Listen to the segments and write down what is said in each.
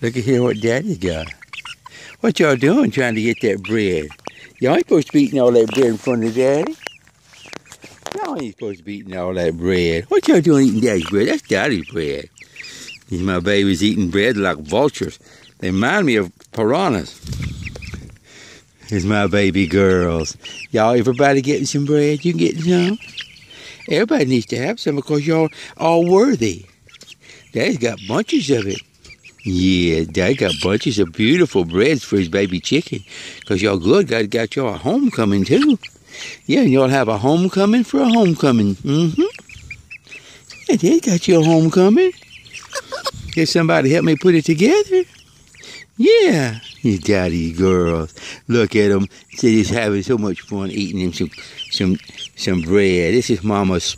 Look at here what Daddy got. What y'all doing trying to get that bread? Y'all ain't supposed to be eating all that bread in front of Daddy. Y'all ain't supposed to be eating all that bread. What y'all doing eating Daddy's bread? That's Daddy's bread. These my babies eating bread like vultures. They remind me of piranhas. Here's my baby girls. Y'all, everybody getting some bread? You getting some? Everybody needs to have some because y'all all worthy. Daddy's got bunches of it. Yeah, Dad got bunches of beautiful breads for his baby chicken. Because y'all good. God got y'all a homecoming too. Yeah, and y'all have a homecoming for a homecoming. Mm-hmm. Yeah, Dad got you a homecoming. Can somebody help me put it together. Yeah, you daddy girls. Look at them. They're just having so much fun eating them some some some bread. This is Mama's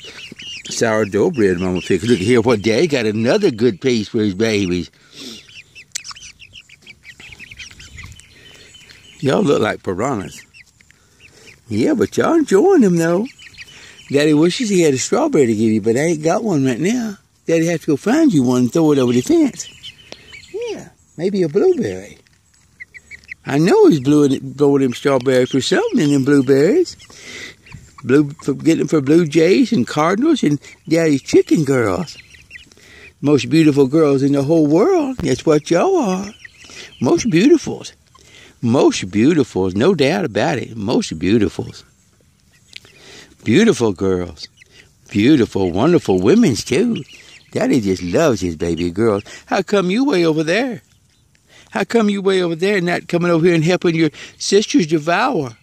sourdough bread, Mama fixed. Look here, what Daddy got another good piece for his babies. Y'all look like piranhas. Yeah, but y'all enjoying them though. Daddy wishes he had a strawberry to give you, but I ain't got one right now. Daddy has to go find you one and throw it over the fence. Yeah, maybe a blueberry. I know he's blowing, blowing them strawberries for something in them blueberries. Blue, for getting for blue jays and cardinals and daddy's chicken girls. Most beautiful girls in the whole world. That's what y'all are. Most beautifuls. Most beautifuls, no doubt about it. Most beautifuls. Beautiful girls. Beautiful, wonderful women's too. Daddy just loves his baby girls. How come you way over there? How come you way over there not coming over here and helping your sisters devour?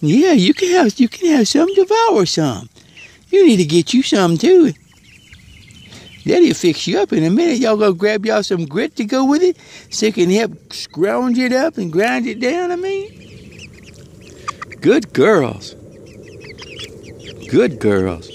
Yeah, you can have you can have some devour some. You need to get you some too. Daddy'll fix you up in a minute. Y'all go grab y'all some grit to go with it, so it can help scrounge it up and grind it down, I mean. Good girls. Good girls.